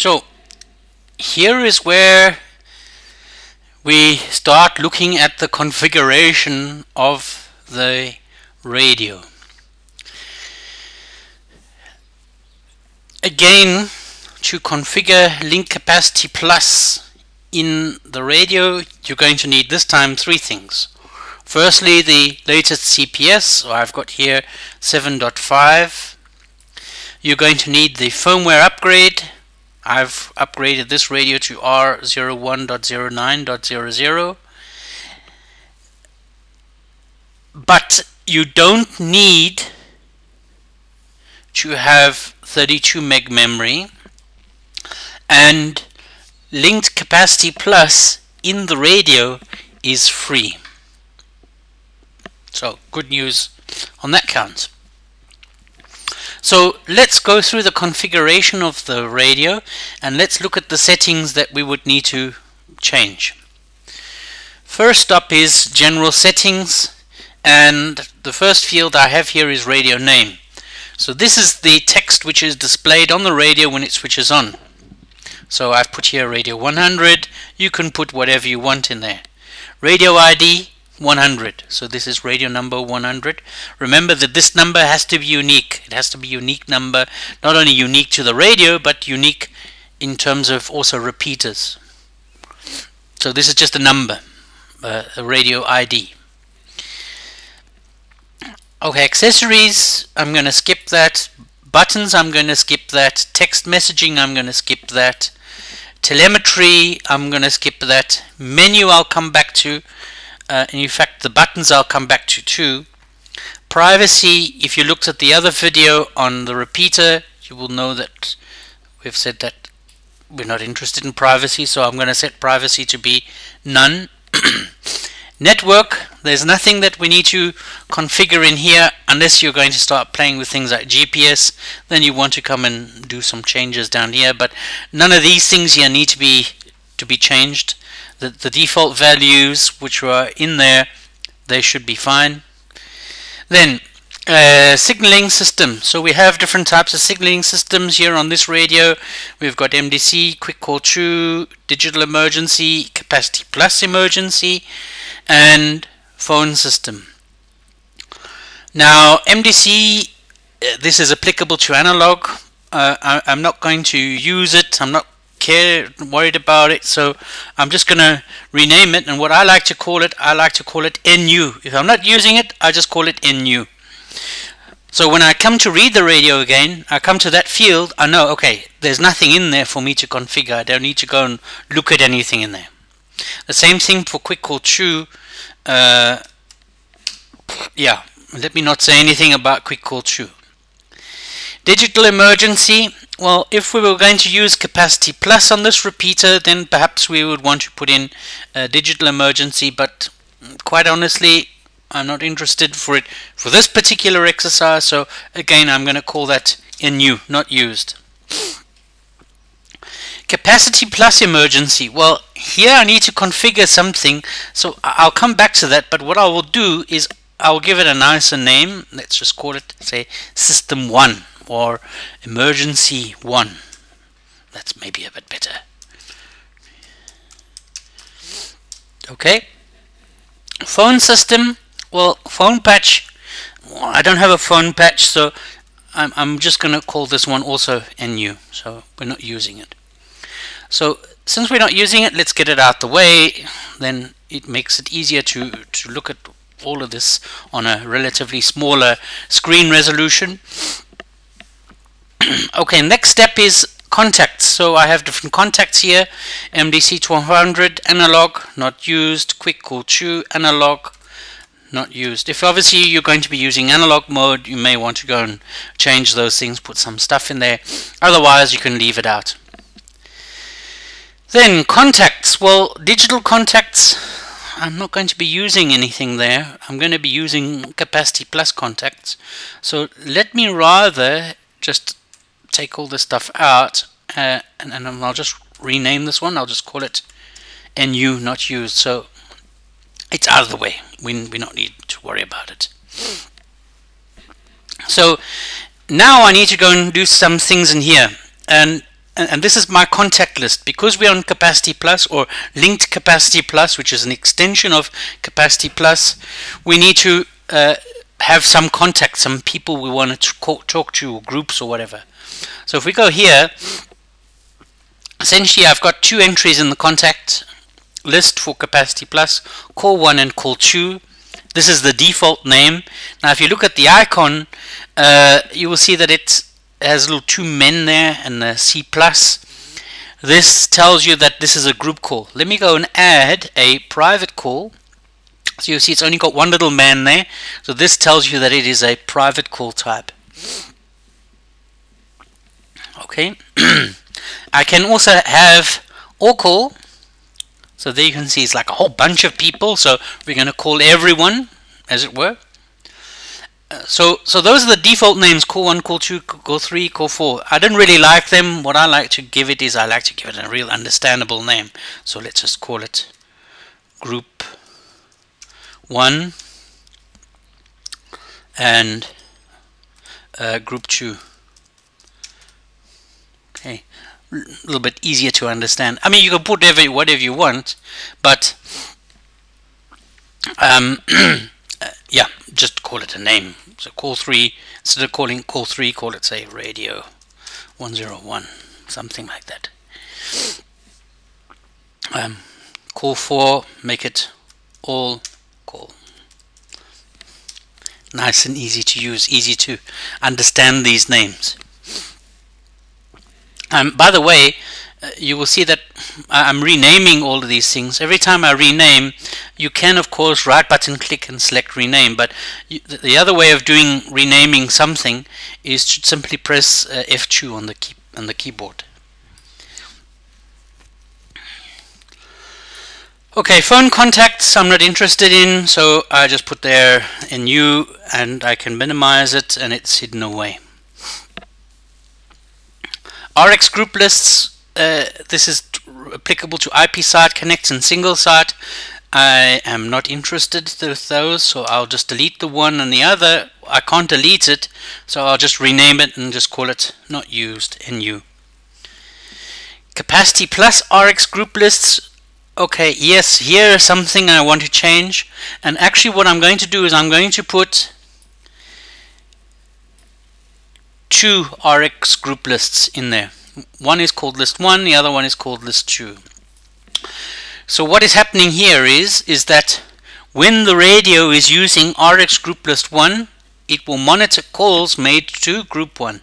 So here is where we start looking at the configuration of the radio. Again, to configure link capacity plus in the radio, you're going to need this time three things. Firstly, the latest CPS, so I've got here 7.5. You're going to need the firmware upgrade. I've upgraded this radio to R01.09.00. But you don't need to have 32 meg memory and linked capacity plus in the radio is free. So good news on that count. So let's go through the configuration of the radio and let's look at the settings that we would need to change. First up is general settings and the first field I have here is radio name. So this is the text which is displayed on the radio when it switches on. So I've put here radio 100, you can put whatever you want in there. Radio ID 100. So this is radio number 100. Remember that this number has to be unique. It has to be unique number, not only unique to the radio, but unique in terms of also repeaters. So this is just a number, uh, a radio ID. Okay, accessories, I'm going to skip that. Buttons, I'm going to skip that. Text messaging, I'm going to skip that. Telemetry, I'm going to skip that. Menu, I'll come back to uh, in fact the buttons I'll come back to too. Privacy if you looked at the other video on the repeater you will know that we've said that we're not interested in privacy so I'm going to set privacy to be none. Network there's nothing that we need to configure in here unless you're going to start playing with things like GPS then you want to come and do some changes down here but none of these things here need to be to be changed the, the default values which were in there they should be fine. Then uh, signaling system. So we have different types of signaling systems here on this radio. We've got MDC Quick Call II digital emergency capacity plus emergency and phone system. Now MDC uh, this is applicable to analog. Uh, I, I'm not going to use it. I'm not care worried about it. So I'm just gonna rename it and what I like to call it I like to call it NU if I'm not using it I just call it NU so when I come to read the radio again I come to that field I know okay there's nothing in there for me to configure. I don't need to go and look at anything in there. The same thing for Quick Call II. Uh, yeah let me not say anything about Quick Call II. Digital emergency well, if we were going to use capacity plus on this repeater, then perhaps we would want to put in a digital emergency, but quite honestly, I'm not interested for it for this particular exercise, so again, I'm going to call that in new, not used. Capacity plus emergency. Well, here I need to configure something, so I'll come back to that, but what I will do is I'll give it a nicer name. Let's just call it, say, System 1 or emergency 1 that's maybe a bit better. Okay. Phone system. Well phone patch. I don't have a phone patch so I'm, I'm just gonna call this one also NU so we're not using it. So since we're not using it let's get it out the way. Then it makes it easier to to look at all of this on a relatively smaller screen resolution okay, next step is contacts. So I have different contacts here. MDC 1200 analog, not used. Quick Call II analog, not used. If obviously you're going to be using analog mode, you may want to go and change those things, put some stuff in there. Otherwise, you can leave it out. Then contacts. Well, digital contacts, I'm not going to be using anything there. I'm going to be using capacity plus contacts. So let me rather just take all this stuff out uh, and, and I'll just rename this one. I'll just call it NU not used. So it's out of the way. We, we don't need to worry about it. So now I need to go and do some things in here. And and, this is my contact list because we're on Capacity Plus or linked Capacity Plus, which is an extension of Capacity Plus. We need to uh, have some contact, some people we want to talk to, or groups or whatever. So if we go here, essentially I've got two entries in the contact list for Capacity Plus, call 1 and call 2. This is the default name. Now if you look at the icon, uh, you will see that it has little two men there and the C+. plus. This tells you that this is a group call. Let me go and add a private call. So you see it's only got one little man there. So this tells you that it is a private call type. Okay. I can also have all call so there you can see it's like a whole bunch of people. So we're going to call everyone, as it were. Uh, so, so those are the default names, call 1, call 2, call 3, call 4. I don't really like them. What I like to give it is I like to give it a real understandable name. So let's just call it group 1 and uh, group 2. Okay, a little bit easier to understand. I mean, you can put whatever, whatever you want, but um, yeah, just call it a name. So call 3, instead of calling call 3, call it, say, radio 101, something like that. Um, call 4, make it all call. Nice and easy to use, easy to understand these names. Um, by the way, uh, you will see that I'm renaming all of these things. Every time I rename, you can of course right button click and select rename, but the other way of doing renaming something is to simply press uh, F2 on the key on the keyboard. Okay, phone contacts I'm not interested in, so I just put there a new and I can minimize it and it's hidden away. RX group lists, uh, this is applicable to IP site connects and single site. I am not interested with those, so I'll just delete the one and the other. I can't delete it, so I'll just rename it and just call it not used NU. Capacity plus RX group lists. Okay, yes, here is something I want to change. And actually what I'm going to do is I'm going to put two RX group lists in there. One is called list 1, the other one is called list 2. So what is happening here is, is that when the radio is using RX group list 1, it will monitor calls made to group 1.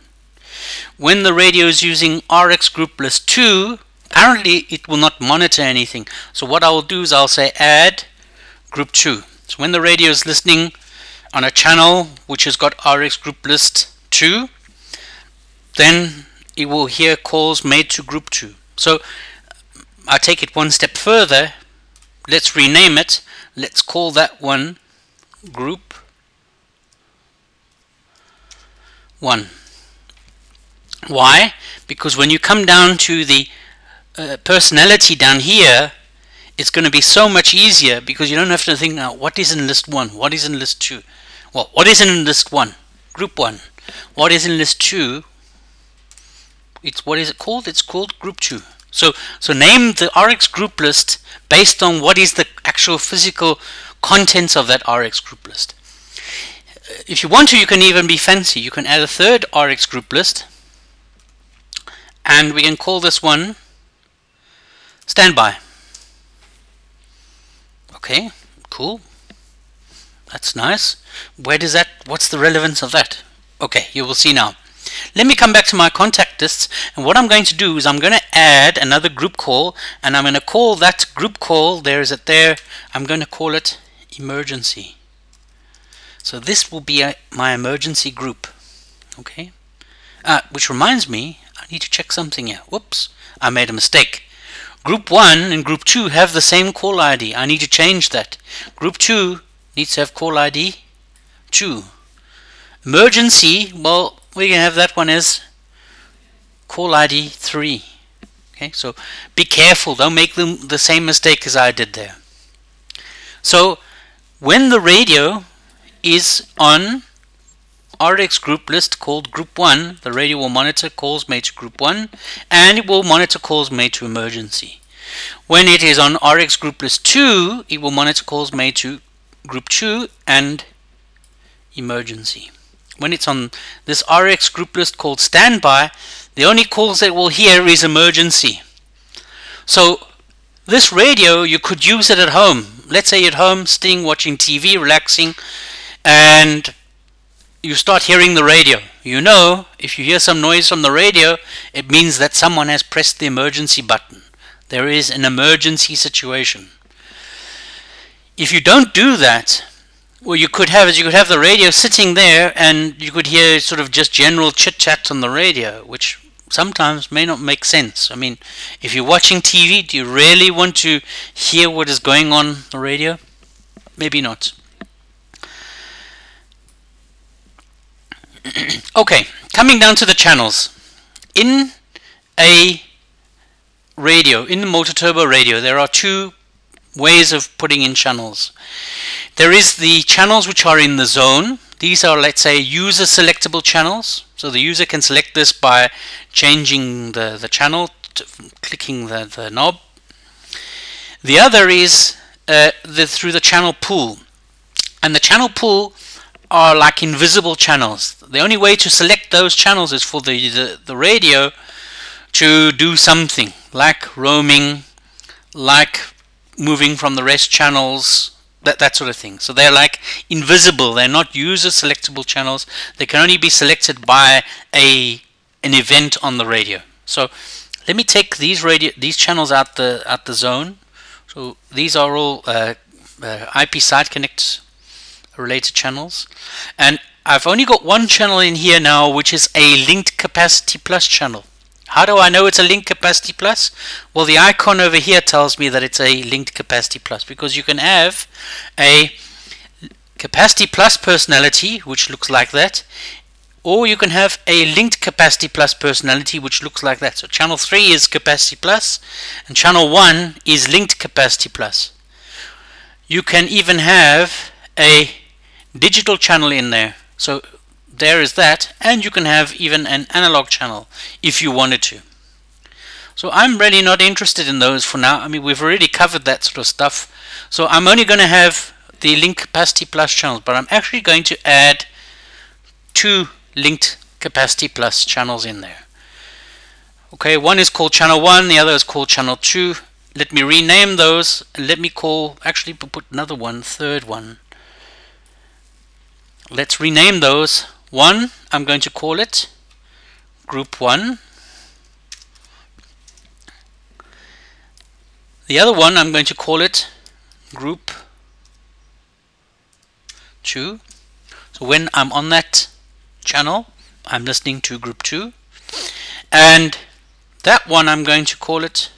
When the radio is using RX group list 2, apparently it will not monitor anything. So what I will do is I'll say add group 2. So when the radio is listening on a channel which has got RX group list 2, then it will hear calls made to group 2. So I take it one step further. Let's rename it. Let's call that one group 1. Why? Because when you come down to the uh, personality down here, it's going to be so much easier because you don't have to think now what is in list 1, what is in list 2. Well, what is in list 1? Group 1. What is in list 2? It's what is it called? It's called group 2. So, so name the RX group list based on what is the actual physical contents of that RX group list. Uh, if you want to, you can even be fancy. You can add a third RX group list and we can call this one standby. Okay, cool. That's nice. Where does that, what's the relevance of that? Okay, you will see now. Let me come back to my contact lists and what I'm going to do is I'm going to add another group call and I'm going to call that group call, there is it there, I'm going to call it emergency. So this will be a, my emergency group. Okay, uh, which reminds me, I need to check something here. Whoops, I made a mistake. Group 1 and Group 2 have the same call ID. I need to change that. Group 2 needs to have call ID 2. Emergency, well, we can have that one as call ID 3 okay so be careful don't make them the same mistake as I did there so when the radio is on RX group list called group 1, the radio will monitor calls made to group 1 and it will monitor calls made to emergency. When it is on RX group list 2, it will monitor calls made to group 2 and emergency. When it's on this RX group list called standby, the only calls that will hear is emergency. So this radio, you could use it at home. Let's say you're at home, staying, watching TV, relaxing, and you start hearing the radio. You know, if you hear some noise from the radio, it means that someone has pressed the emergency button. There is an emergency situation. If you don't do that, what you could have is you could have the radio sitting there and you could hear sort of just general chit chat on the radio, which sometimes may not make sense. I mean, if you're watching TV, do you really want to hear what is going on the radio? Maybe not. okay, coming down to the channels. In a radio, in the MOTOTRBO radio, there are two ways of putting in channels. There is the channels which are in the zone. These are, let's say, user selectable channels. So the user can select this by changing the, the channel, clicking the, the knob. The other is uh, the, through the channel pool. And the channel pool are like invisible channels. The only way to select those channels is for the, the, the radio to do something like roaming, like moving from the rest channels, that, that sort of thing. So they're like invisible. They're not user selectable channels. They can only be selected by a an event on the radio. So let me take these radio these channels out the out the zone. So these are all uh, uh, IP site connect related channels, and I've only got one channel in here now, which is a linked capacity plus channel. How do I know it's a linked capacity plus? Well, the icon over here tells me that it's a linked capacity plus because you can have a capacity plus personality, which looks like that, or you can have a linked capacity plus personality, which looks like that. So channel 3 is capacity plus, and channel 1 is linked capacity plus. You can even have a digital channel in there. So there is that and you can have even an analog channel if you wanted to. So I'm really not interested in those for now. I mean we've already covered that sort of stuff. So I'm only going to have the link capacity plus channels but I'm actually going to add two linked capacity plus channels in there. Okay one is called channel 1 the other is called channel 2 let me rename those. Let me call actually put another one third one. Let's rename those one, I'm going to call it group 1. The other one, I'm going to call it group 2. So when I'm on that channel, I'm listening to group 2. And that one, I'm going to call it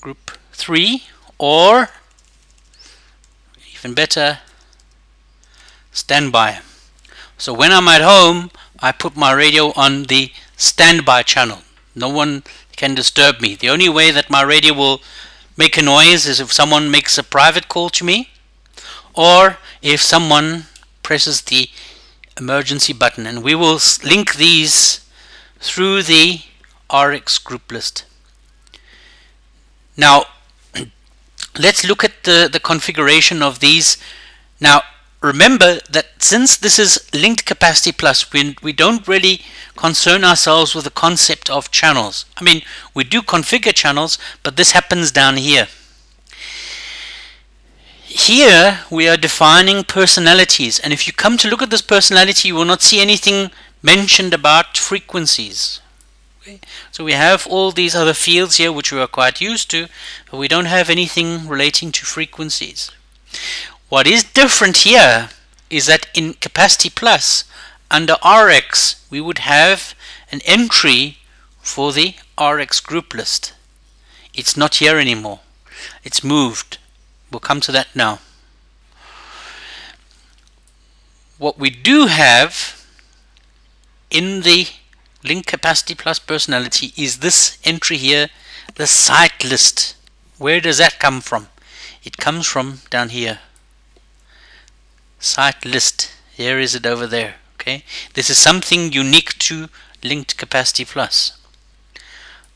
group 3 or even better, standby. So when I'm at home, I put my radio on the standby channel. No one can disturb me. The only way that my radio will make a noise is if someone makes a private call to me or if someone presses the emergency button and we will link these through the RX group list. Now let's look at the, the configuration of these. Now remember that since this is linked capacity plus, we, we don't really concern ourselves with the concept of channels. I mean, we do configure channels, but this happens down here. Here we are defining personalities, and if you come to look at this personality, you will not see anything mentioned about frequencies. Okay. So we have all these other fields here which we are quite used to, but we don't have anything relating to frequencies. What is different here is that in capacity plus under RX we would have an entry for the RX group list. It's not here anymore. It's moved. We'll come to that now. What we do have in the link capacity plus personality is this entry here, the site list. Where does that come from? It comes from down here site list Here is it over there. Okay, this is something unique to linked capacity plus.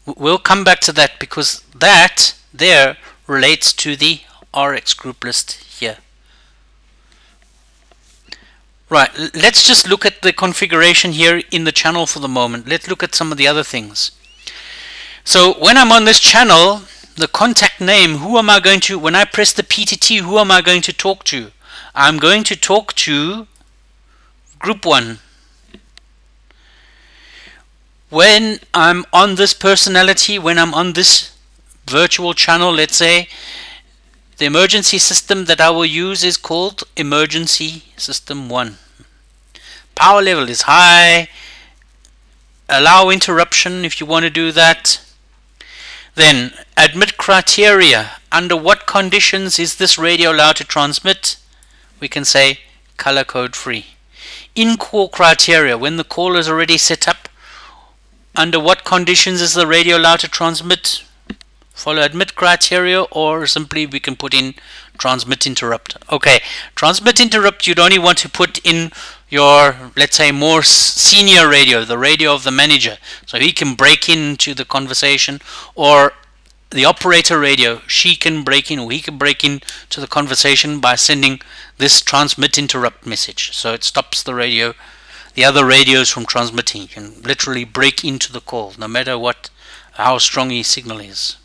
We'll come back to that because that there relates to the RX group list here. Right, let's just look at the configuration here in the channel for the moment. Let's look at some of the other things. So when I'm on this channel, the contact name, who am I going to, when I press the PTT, who am I going to talk to? I'm going to talk to group 1. When I'm on this personality, when I'm on this virtual channel, let's say, the emergency system that I will use is called emergency system 1. Power level is high. Allow interruption if you want to do that. Then admit criteria. Under what conditions is this radio allowed to transmit? We can say color code free. In call criteria, when the call is already set up, under what conditions is the radio allowed to transmit? follow admit criteria or simply we can put in transmit interrupt okay transmit interrupt you'd only want to put in your let's say more senior radio the radio of the manager so he can break into the conversation or the operator radio she can break in or he can break in to the conversation by sending this transmit interrupt message. So it stops the radio. The other radios from transmitting you can literally break into the call no matter what how strong his signal is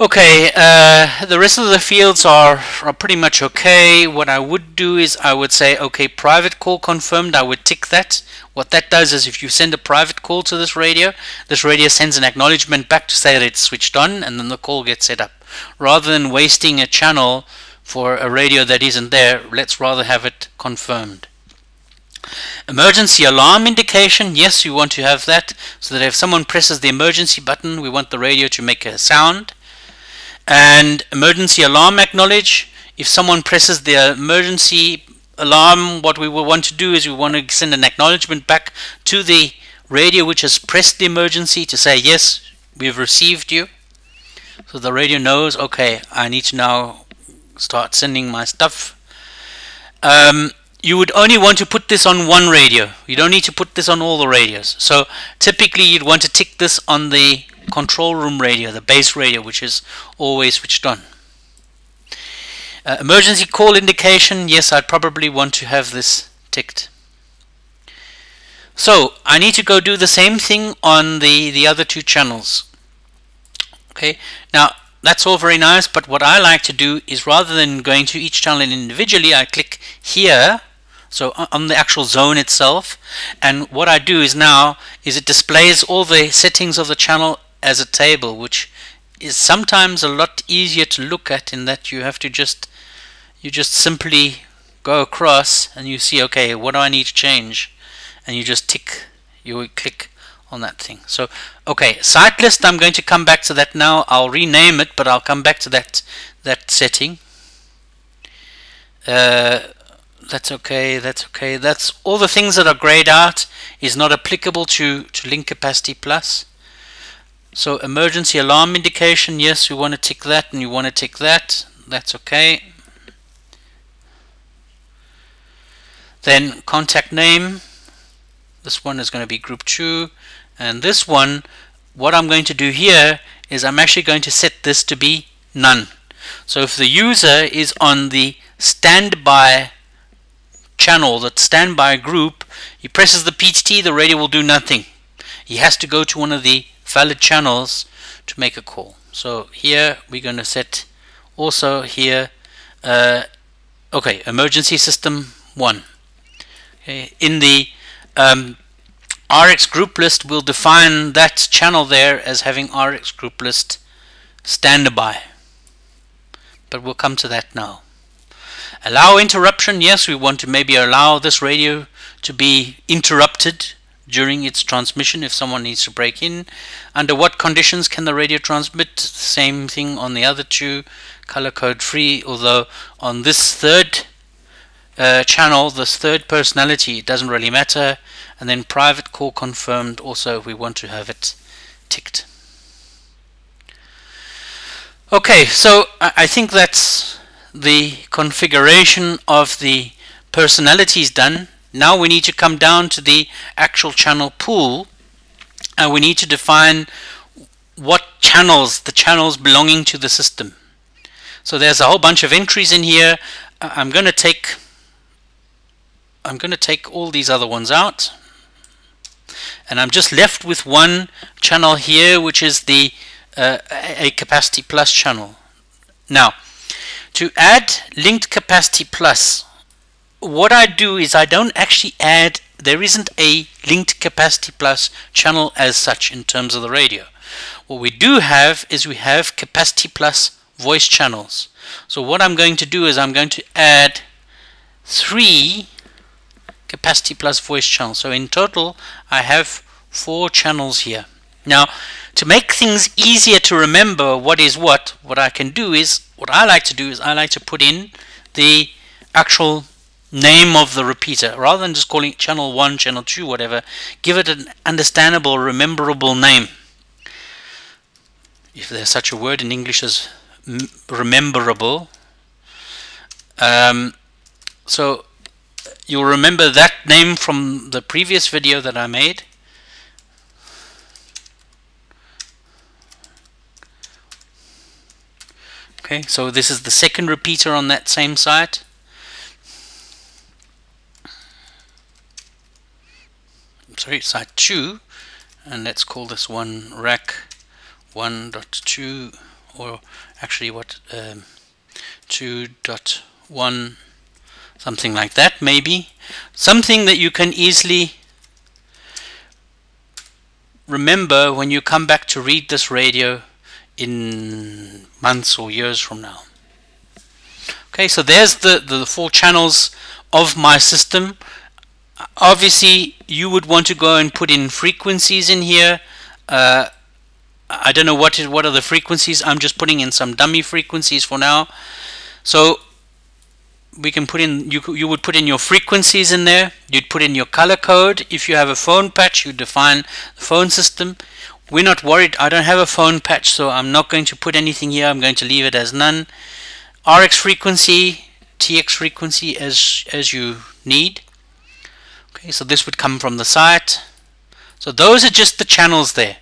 Okay, uh, the rest of the fields are, are pretty much okay. What I would do is I would say, okay, private call confirmed, I would tick that. What that does is if you send a private call to this radio, this radio sends an acknowledgement back to say that it's switched on and then the call gets set up. Rather than wasting a channel for a radio that isn't there, let's rather have it confirmed. Emergency alarm indication, yes, we want to have that so that if someone presses the emergency button, we want the radio to make a sound and emergency alarm acknowledge. If someone presses the emergency alarm what we will want to do is we want to send an acknowledgement back to the radio which has pressed the emergency to say yes we've received you. So the radio knows okay I need to now start sending my stuff. Um, you would only want to put this on one radio. You don't need to put this on all the radios. So typically you'd want to tick this on the control room radio, the base radio, which is always switched on. Uh, emergency call indication, yes, I'd probably want to have this ticked. So I need to go do the same thing on the, the other two channels. Okay, now that's all very nice, but what I like to do is rather than going to each channel individually, I click here, so on the actual zone itself, and what I do is now is it displays all the settings of the channel as a table which is sometimes a lot easier to look at in that you have to just you just simply go across and you see okay what do I need to change? And you just tick you click on that thing. So okay site list I'm going to come back to that now. I'll rename it but I'll come back to that that setting. Uh, that's okay that's okay. That's all the things that are grayed out is not applicable to to link capacity plus so emergency alarm indication, yes, you want to tick that and you want to tick that. That's okay. Then contact name. This one is going to be group 2. And this one, what I'm going to do here is I'm actually going to set this to be none. So if the user is on the standby channel, that standby group, he presses the PTT, the radio will do nothing. He has to go to one of the valid channels to make a call. So here we're going to set also here uh, okay emergency system 1 okay. in the um, RX group list we'll define that channel there as having RX group list standby but we'll come to that now allow interruption yes we want to maybe allow this radio to be interrupted during its transmission if someone needs to break in. Under what conditions can the radio transmit? Same thing on the other two, color code free, although on this third uh, channel, this third personality, it doesn't really matter. And then private call confirmed also we want to have it ticked. Okay, so I think that's the configuration of the personalities done. Now we need to come down to the actual channel pool and we need to define what channels, the channels belonging to the system. So there's a whole bunch of entries in here. I'm going to take I'm going to take all these other ones out and I'm just left with one channel here which is the uh, a capacity plus channel. Now to add linked capacity plus what I do is I don't actually add there isn't a linked capacity plus channel as such in terms of the radio. What we do have is we have capacity plus voice channels. So what I'm going to do is I'm going to add three capacity plus voice channels. So in total I have four channels here. Now to make things easier to remember what is what, what I can do is, what I like to do is I like to put in the actual name of the repeater rather than just calling it channel 1, channel 2, whatever. Give it an understandable, rememberable name. If there's such a word in English as rememberable. Um, so you'll remember that name from the previous video that I made. Okay, so this is the second repeater on that same site. Sorry, site 2, and let's call this one rack 1.2 or actually what um, 2.1 something like that maybe. Something that you can easily remember when you come back to read this radio in months or years from now. Okay so there's the, the four channels of my system obviously you would want to go and put in frequencies in here. Uh, I don't know what is what are the frequencies. I'm just putting in some dummy frequencies for now. So we can put in you you would put in your frequencies in there. You'd put in your color code. If you have a phone patch you define the phone system. We're not worried. I don't have a phone patch so I'm not going to put anything here. I'm going to leave it as none. RX frequency TX frequency as as you need okay so this would come from the site so those are just the channels there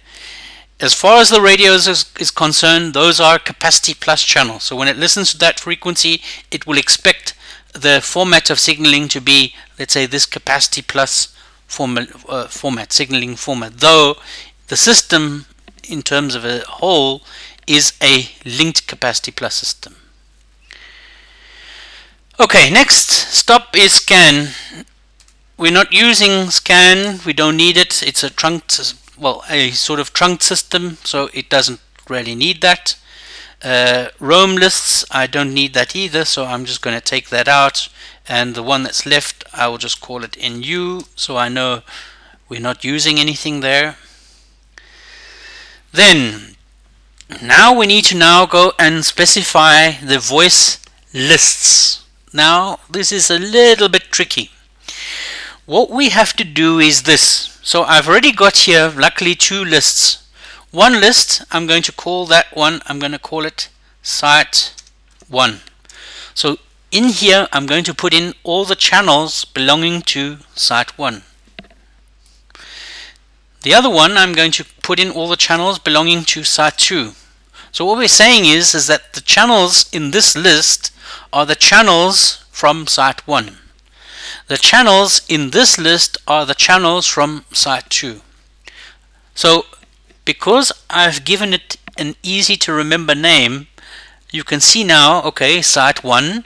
as far as the radios is, is, concerned, those are capacity plus channels. So when it listens to that frequency, it will expect the format of signaling to be, let's say, this capacity plus format, uh, format signaling format. Though the system, in terms of a whole, is a linked capacity plus system. Okay, next stop is scan. We're not using scan. We don't need it. It's a trunk well a sort of trunk system so it doesn't really need that uh, roam lists I don't need that either so I'm just going to take that out and the one that's left I will just call it NU so I know we're not using anything there then now we need to now go and specify the voice lists now this is a little bit tricky what we have to do is this. So I've already got here luckily two lists. One list I'm going to call that one I'm going to call it site 1 so in here I'm going to put in all the channels belonging to site 1 the other one I'm going to put in all the channels belonging to site 2 so what we're saying is is that the channels in this list are the channels from site 1 the channels in this list are the channels from site 2. So because I've given it an easy to remember name, you can see now, okay, site 1.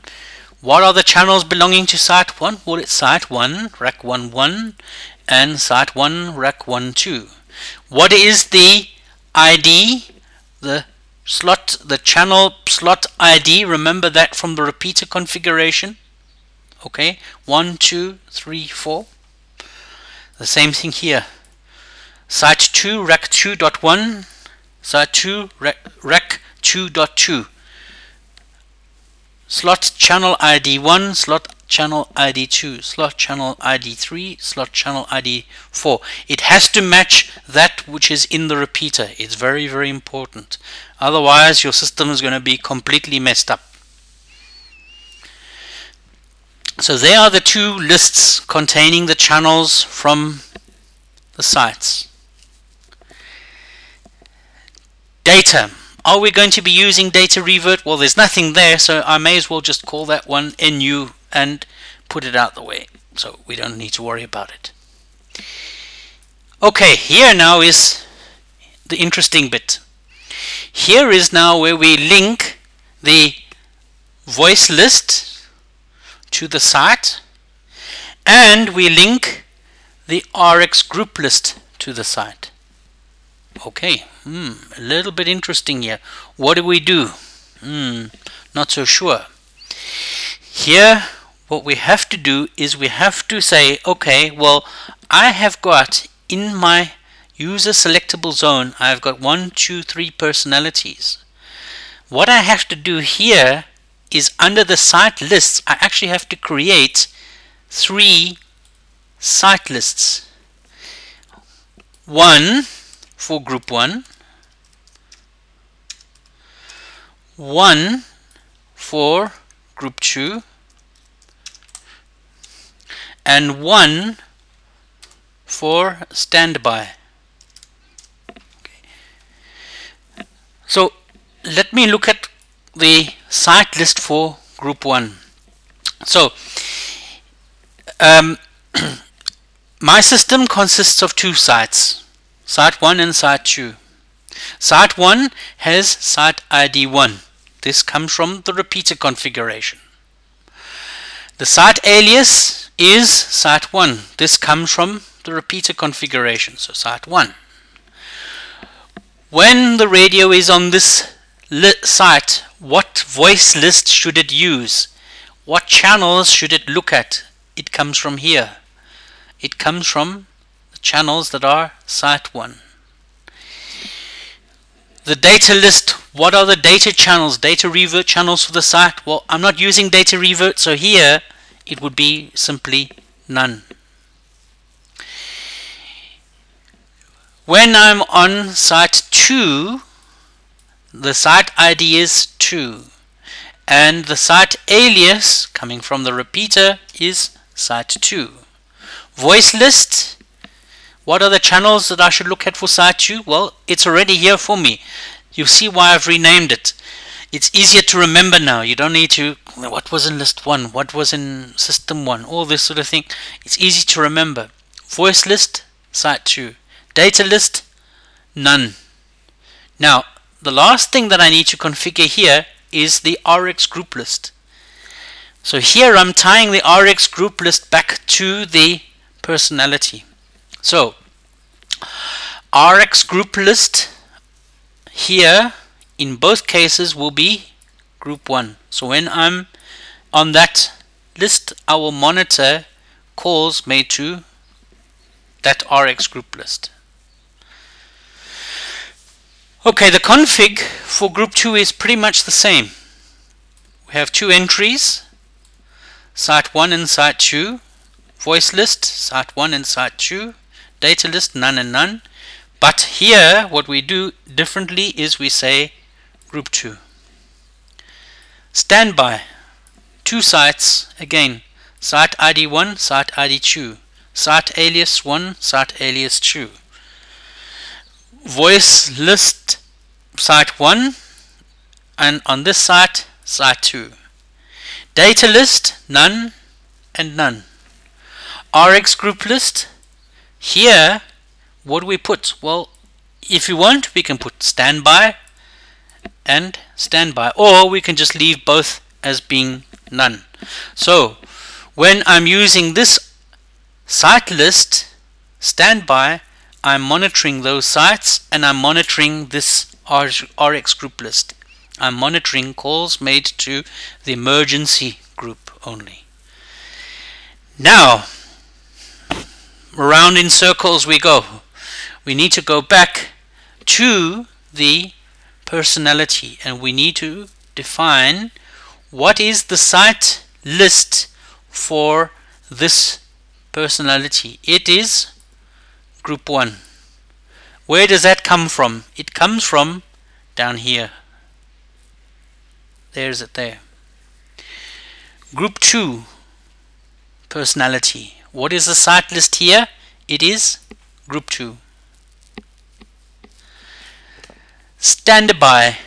What are the channels belonging to site 1? Well, it's site 1, rack 1 1, and site 1, rack 1 2. What is the ID? The slot, the channel slot ID, remember that from the repeater configuration? Okay? One two three four. The same thing here. Site 2 rack 2.1 site 2 rack 2.2 slot channel ID 1 slot channel ID 2 slot channel ID 3 slot channel ID 4 it has to match that which is in the repeater. It's very very important. Otherwise your system is going to be completely messed up So there are the two lists containing the channels from the sites. Data. Are we going to be using data revert? Well, there's nothing there, so I may as well just call that one NU and put it out the way. So we don't need to worry about it. Okay, here now is the interesting bit. Here is now where we link the voice list to the site and we link the RX group list to the site. Okay, hmm, a little bit interesting here. What do we do? Hmm, not so sure. Here, what we have to do is we have to say, okay, well, I have got in my user selectable zone, I've got one, two, three personalities. What I have to do here is under the site lists, I actually have to create three site lists. One for group 1, one for group 2, and one for standby. Okay. So let me look at the site list for group 1. So um, my system consists of two sites, site 1 and site 2. Site 1 has site ID 1. This comes from the repeater configuration. The site alias is site 1. This comes from the repeater configuration, so site 1. When the radio is on this site, what voice list should it use? What channels should it look at? It comes from here. It comes from the channels that are site 1. The data list, what are the data channels, data revert channels for the site? Well, I'm not using data revert, so here it would be simply none. When I'm on site 2, the site ID is 2 and the site alias coming from the repeater is site 2. Voice list, what are the channels that I should look at for site 2? Well, it's already here for me. You see why I've renamed it. It's easier to remember now. You don't need to, what was in list 1, what was in system 1, all this sort of thing. It's easy to remember. Voice list, site 2. Data list, none. Now, the last thing that I need to configure here is the RX group list. So here I'm tying the RX group list back to the personality. So RX group list here in both cases will be group 1. So when I'm on that list I will monitor calls made to that RX group list. Okay, the config for group 2 is pretty much the same. We have two entries, site 1 and site 2, voice list, site 1 and site 2, data list, none and none. But here, what we do differently is we say group 2. Standby, two sites, again, site ID 1, site ID 2, site alias 1, site alias 2 voice list site 1 and on this site site 2 data list none and none. Rx group list here what do we put? Well if you want we can put standby and standby or we can just leave both as being none. So when I'm using this site list standby I'm monitoring those sites and I'm monitoring this RX group list. I'm monitoring calls made to the emergency group only. Now, around in circles we go. We need to go back to the personality and we need to define what is the site list for this personality. It is group 1. Where does that come from? It comes from down here. There's it there. Group 2. personality. What is the site list here? It is group 2. Standby.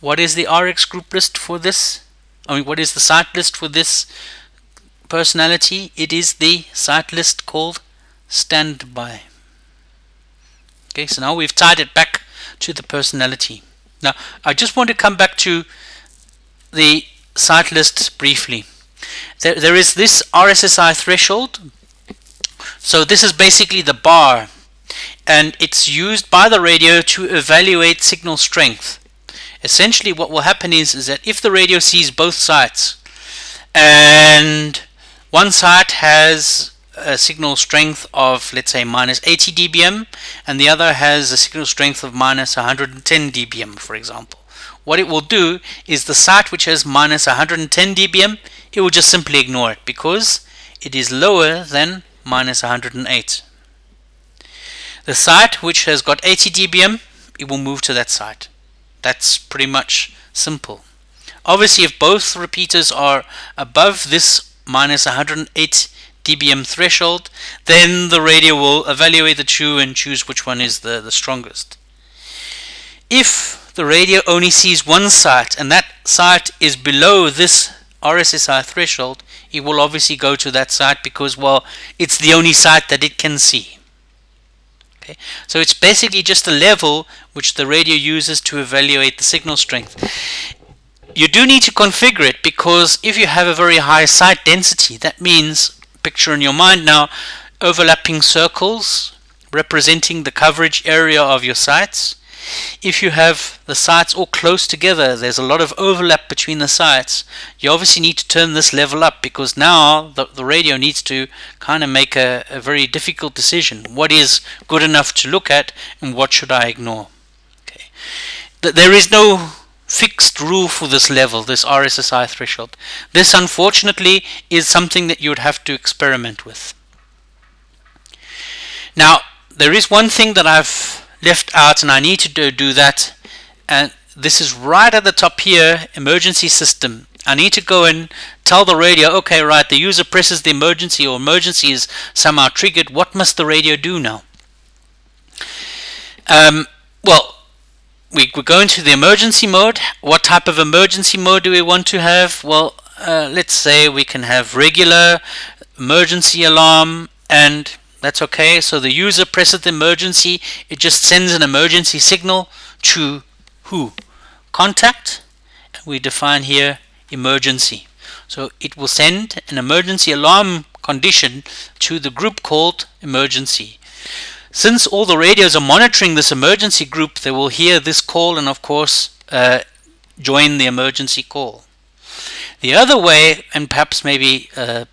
What is the RX group list for this? I mean, what is the site list for this personality? It is the site list called standby. Okay, so now we've tied it back to the personality. Now, I just want to come back to the site list briefly. There, there is this RSSI threshold. So this is basically the bar and it's used by the radio to evaluate signal strength. Essentially what will happen is, is that if the radio sees both sites and one site has a signal strength of let's say minus 80 dBm and the other has a signal strength of minus 110 dBm for example. What it will do is the site which has minus 110 dBm it will just simply ignore it because it is lower than minus 108 the site which has got 80 dBm it will move to that site. That's pretty much simple. Obviously if both repeaters are above this minus 108 dBm threshold, then the radio will evaluate the two and choose which one is the, the strongest. If the radio only sees one site and that site is below this RSSI threshold, it will obviously go to that site because, well, it's the only site that it can see. Okay. So it's basically just a level which the radio uses to evaluate the signal strength. You do need to configure it because if you have a very high site density, that means picture in your mind now overlapping circles representing the coverage area of your sites. If you have the sites all close together, there's a lot of overlap between the sites, you obviously need to turn this level up because now the, the radio needs to kind of make a, a very difficult decision. What is good enough to look at and what should I ignore? Okay. There is no fixed rule for this level, this RSSI threshold. This unfortunately is something that you would have to experiment with. Now there is one thing that I've left out and I need to do, do that and this is right at the top here emergency system I need to go and tell the radio okay right the user presses the emergency or emergency is somehow triggered what must the radio do now um, well we, we go into the emergency mode. What type of emergency mode do we want to have? Well, uh, let's say we can have regular, emergency alarm, and that's okay. So the user presses the emergency, it just sends an emergency signal to who? Contact, we define here emergency. So it will send an emergency alarm condition to the group called emergency. Since all the radios are monitoring this emergency group, they will hear this call and of course uh, join the emergency call. The other way, and perhaps maybe uh,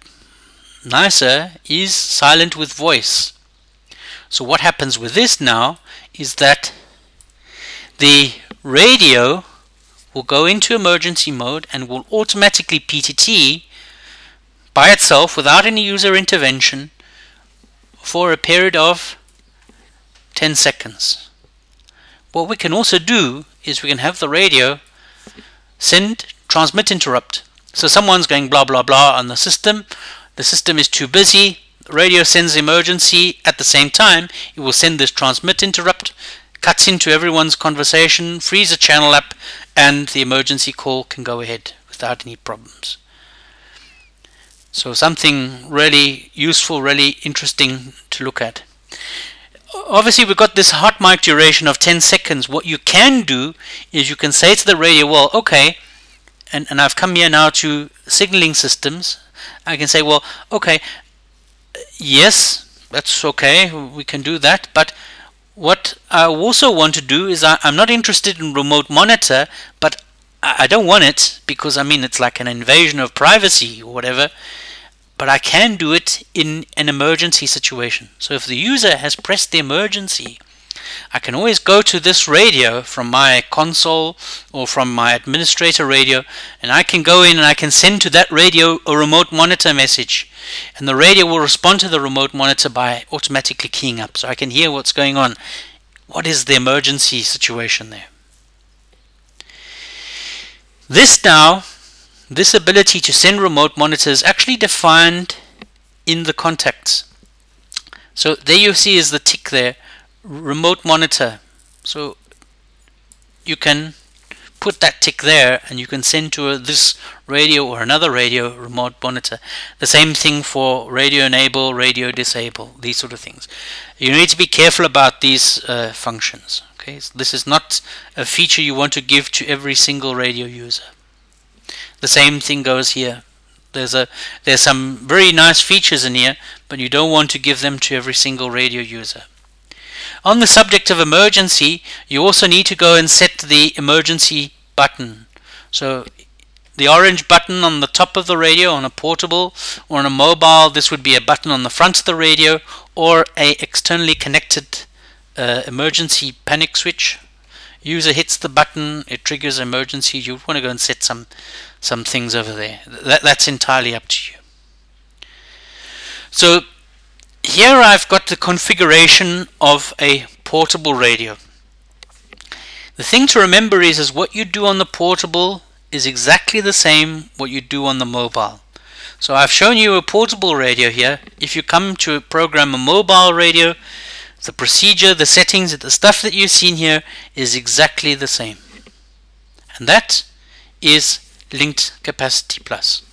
nicer, is silent with voice. So what happens with this now is that the radio will go into emergency mode and will automatically PTT by itself without any user intervention for a period of 10 seconds. What we can also do is we can have the radio send transmit interrupt. So someone's going blah blah blah on the system. The system is too busy. The radio sends emergency at the same time. It will send this transmit interrupt, cuts into everyone's conversation, frees a channel up, and the emergency call can go ahead without any problems. So something really useful, really interesting to look at obviously we've got this hot mic duration of 10 seconds. What you can do is you can say to the radio, well, okay, and, and I've come here now to signaling systems. I can say, well, okay, yes, that's okay, we can do that, but what I also want to do is I, am not interested in remote monitor, but I, I don't want it because I mean it's like an invasion of privacy or whatever but I can do it in an emergency situation. So if the user has pressed the emergency, I can always go to this radio from my console or from my administrator radio and I can go in and I can send to that radio a remote monitor message and the radio will respond to the remote monitor by automatically keying up so I can hear what's going on. What is the emergency situation there? This now this ability to send remote monitors actually defined in the contacts. So there you see is the tick there, remote monitor. So you can put that tick there and you can send to a, this radio or another radio remote monitor. The same thing for radio enable, radio disable, these sort of things. You need to be careful about these uh, functions. Okay, so this is not a feature you want to give to every single radio user. The same thing goes here. There's a there's some very nice features in here, but you don't want to give them to every single radio user. On the subject of emergency, you also need to go and set the emergency button. So the orange button on the top of the radio on a portable or on a mobile, this would be a button on the front of the radio or a externally connected uh, emergency panic switch. User hits the button, it triggers emergency. You want to go and set some some things over there. That, that's entirely up to you. So here I've got the configuration of a portable radio. The thing to remember is, is what you do on the portable is exactly the same what you do on the mobile. So I've shown you a portable radio here. If you come to program a mobile radio, the procedure, the settings, the stuff that you've seen here is exactly the same. And that is linked capacity plus.